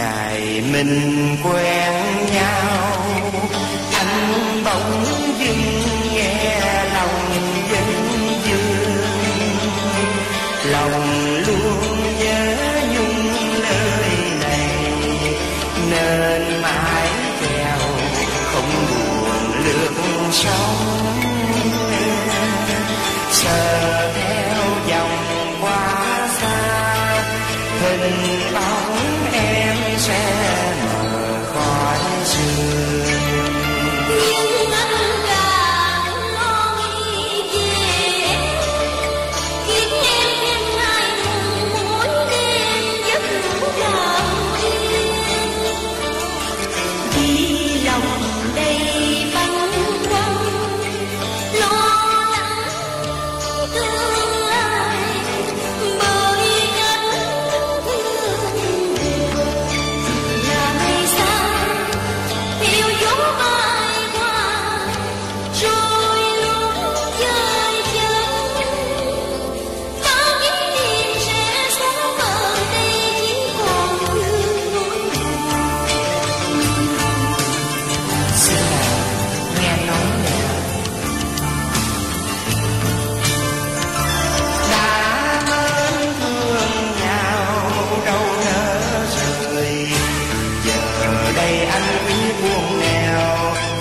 dài mình quen.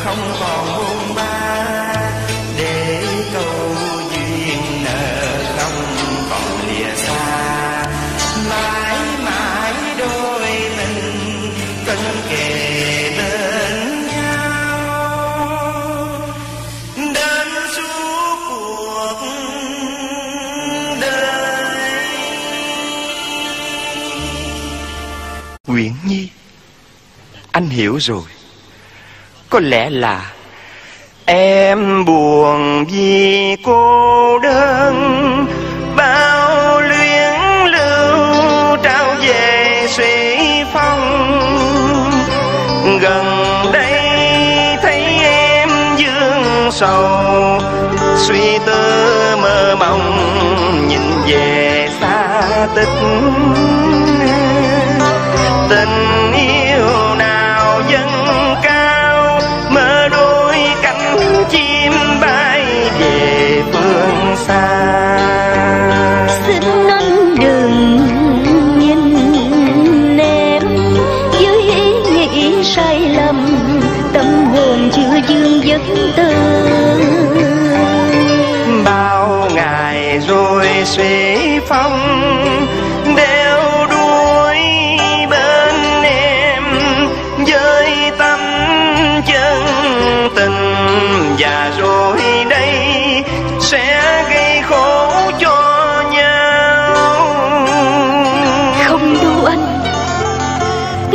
không còn buông ba. Để câu duyên nợ không còn lìa xa. Mãi mãi đôi mình cần kề bên nhau. Đến suốt cuộc đời. Nguyễn Nhi, anh hiểu rồi có lẽ là em buồn vì cô đơn. Bao luyến lưu trao về suy phong. Gần đây thấy em dương sầu. Suy tư mơ mộng nhìn về xa tích. Tình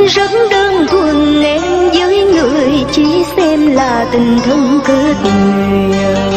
rất đơn thuần em với người chỉ xem là tình thân cơ tình người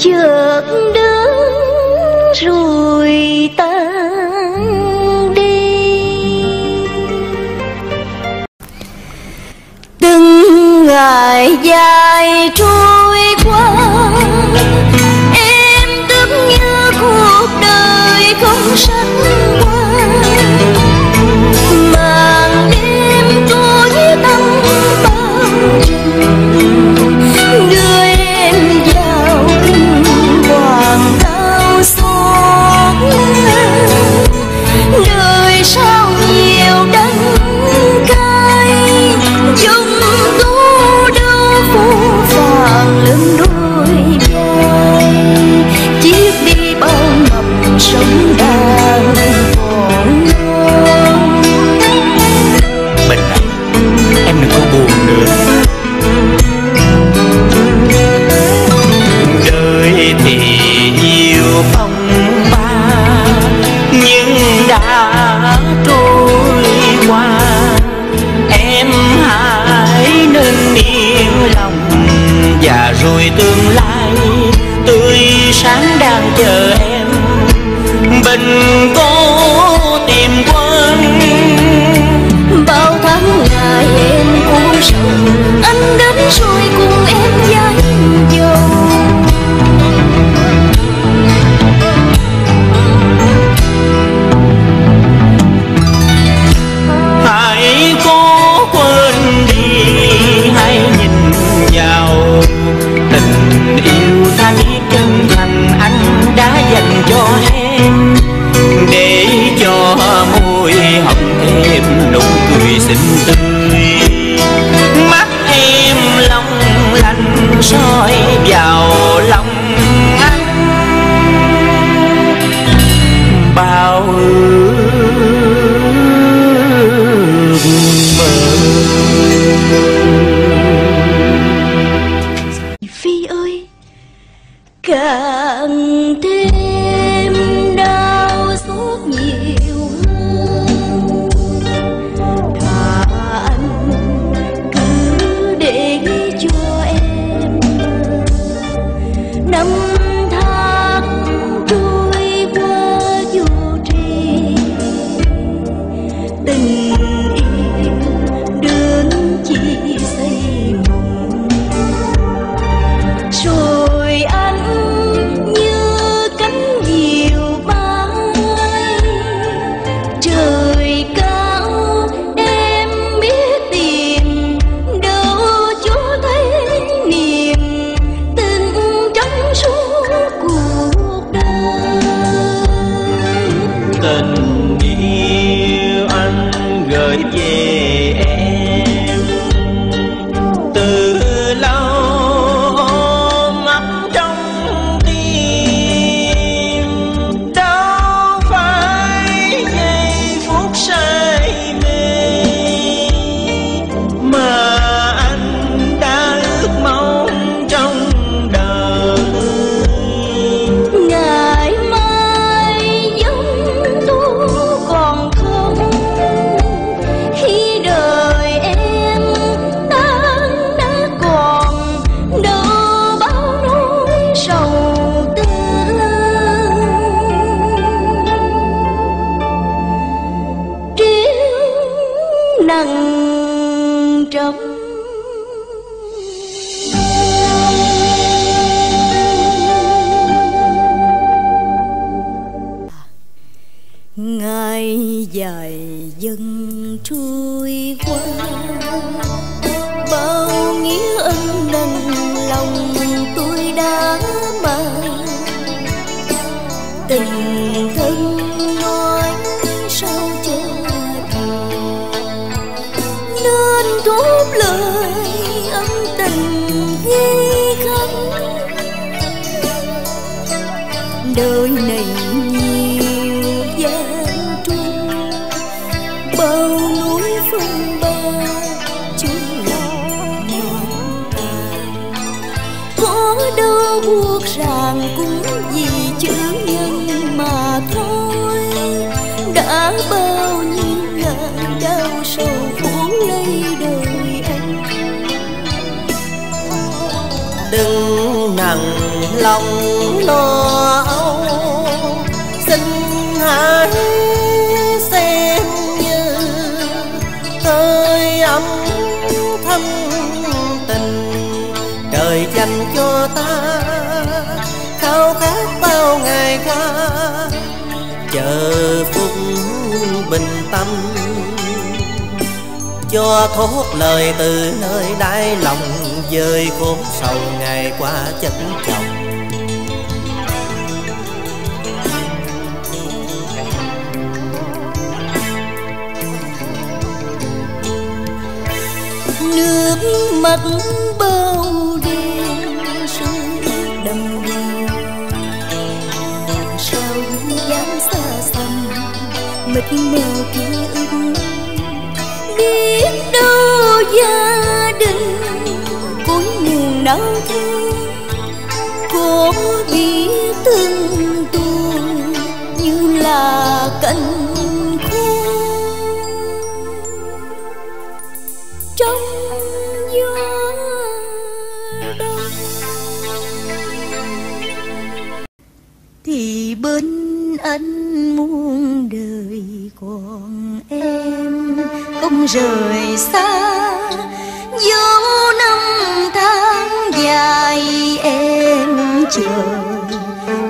chợt đứng rồi tan đi. Từng ngày dài trôi qua, em tưởng như cuộc đời không sánh qua. có đâu buộc ràng cũng vì chữ nhân mà thôi. Đã bao nhiêu lời đau sầu cuốn lấy đời anh. Đừng nặng lòng lo chờ phúc bình tâm. Cho thốt lời từ nơi đáy lòng dơi khốn sầu ngày qua chất chồng. Nước mắt thiên bèo kia ước biết đâu gia đình cuối nguồn đau thương có biết từng tôi như là cánh thì bên anh muôn đời còn em không rời xa. Dấu năm tháng dài em chờ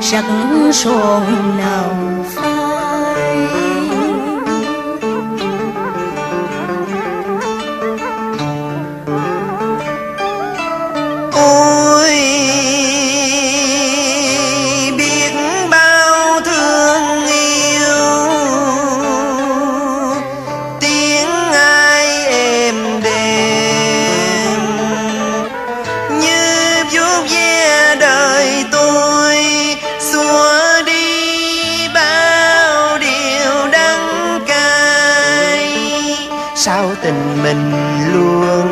sắc son nào phai sao tình mình luôn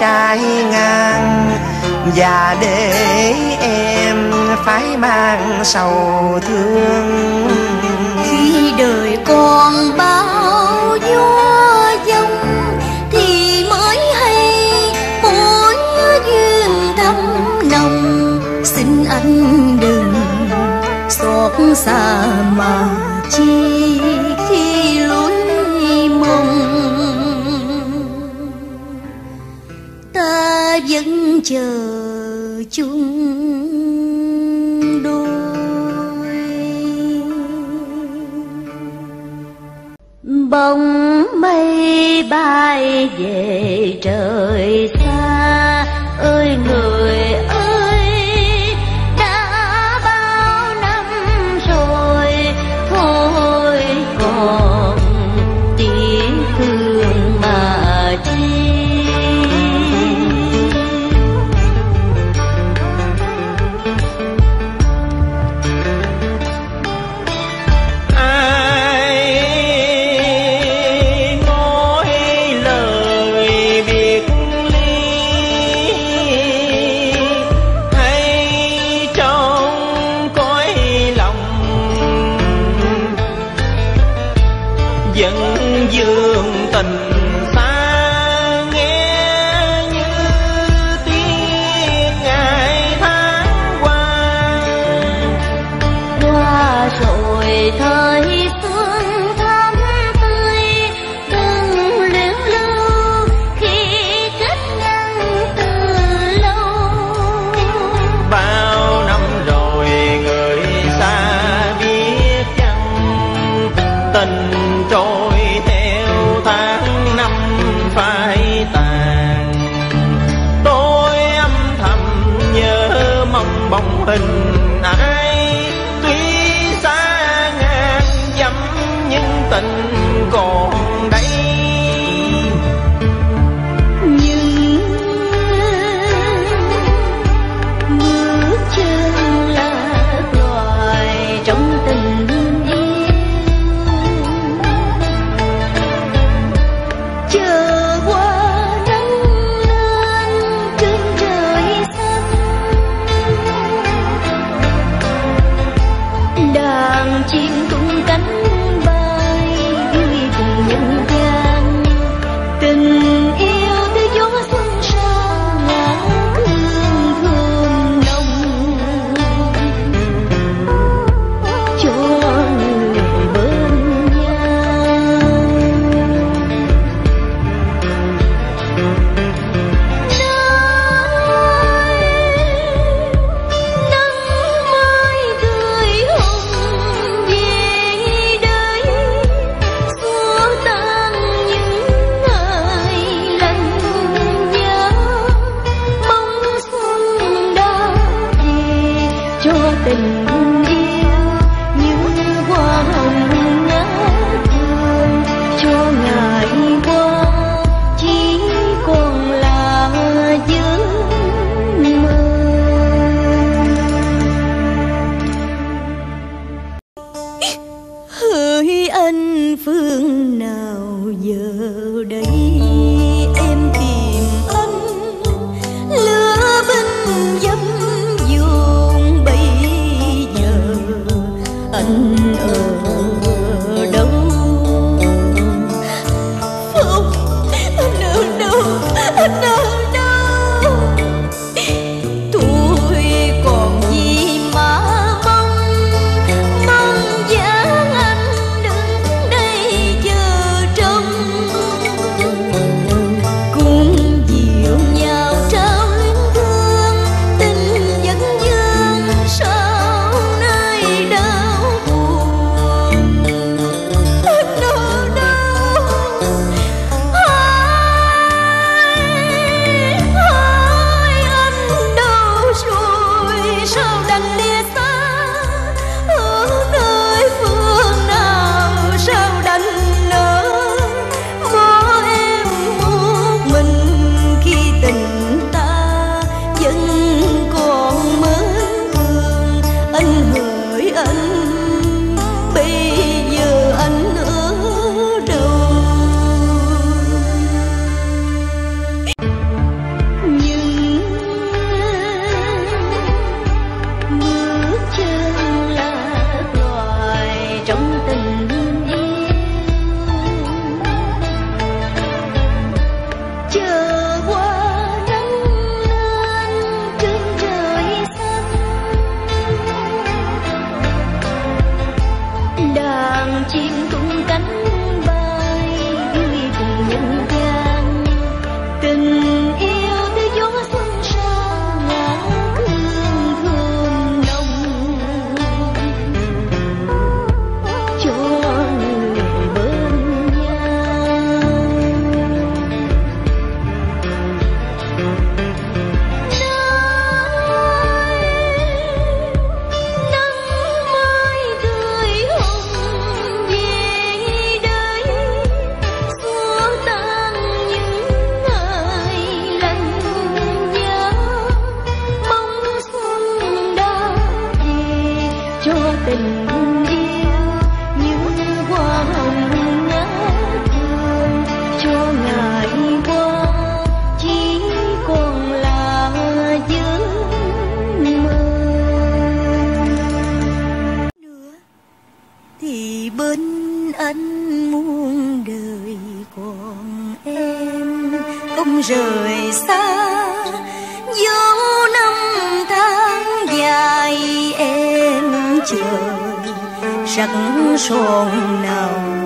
trái ngang? Và để em phải mang sầu thương. Khi đời còn bao nhiêu anh đừng xót xa mà chia chờ chung đôi. Bóng mây bay về trời xa anh sắc son nào.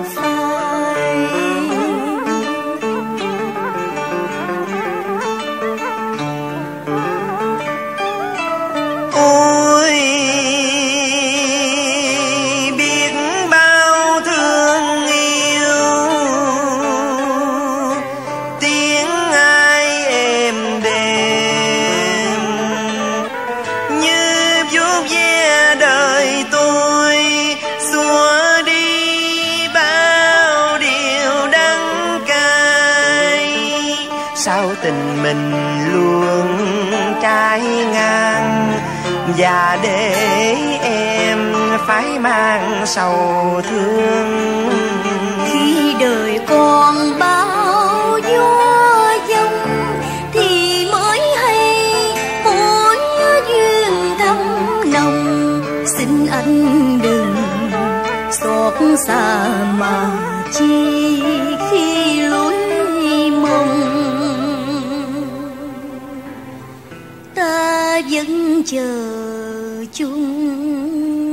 và để em phải mang sầu thương. Khi đời con bao vua vong thì mới hay mối duyên thâm nặng xin anh đừng vui xa mà chi khi lối mong. Ta vẫn chờ chung.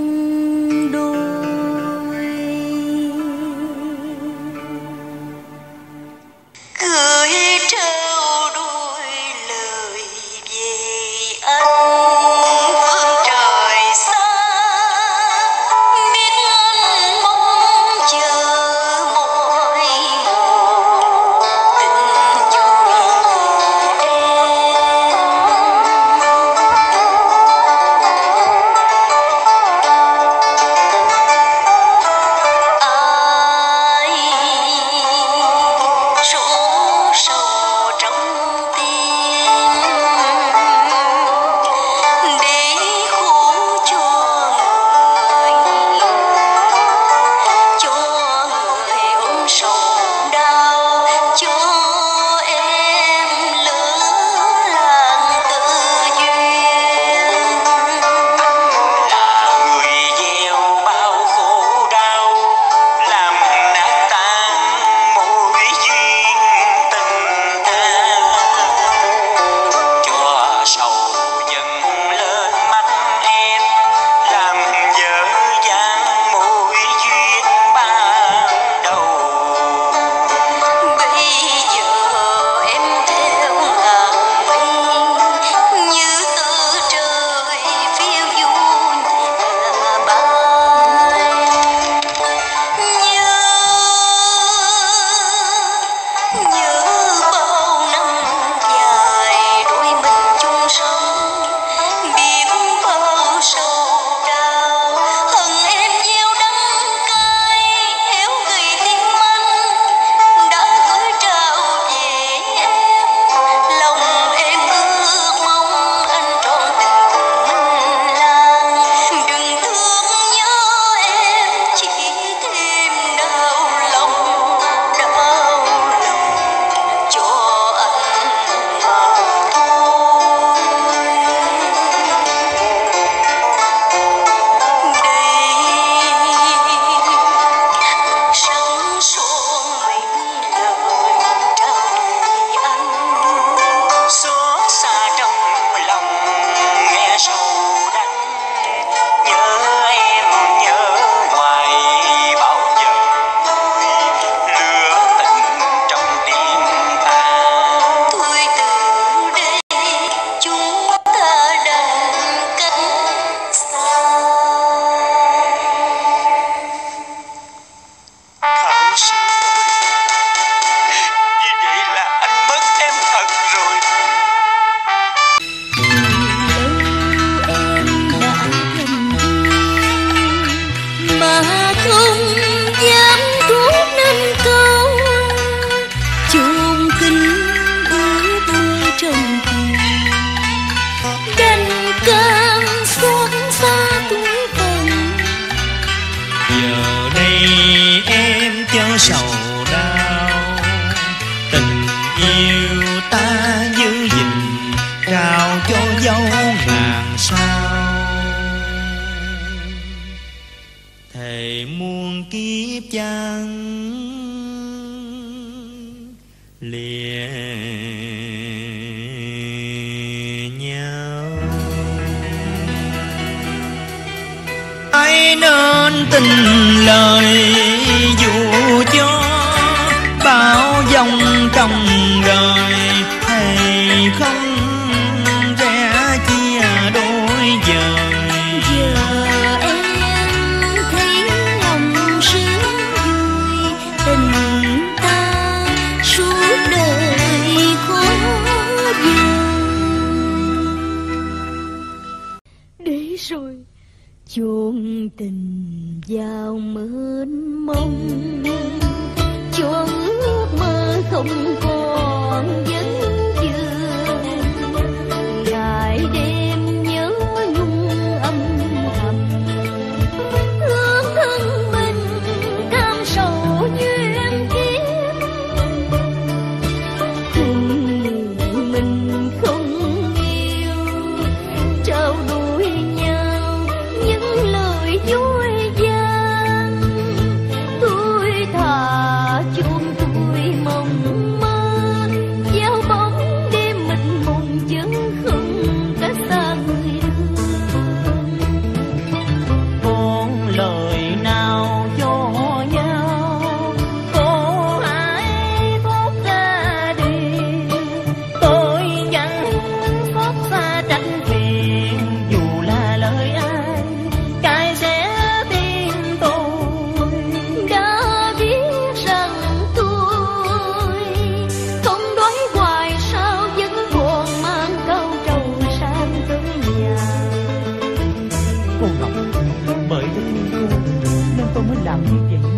Nên tôi mới làm như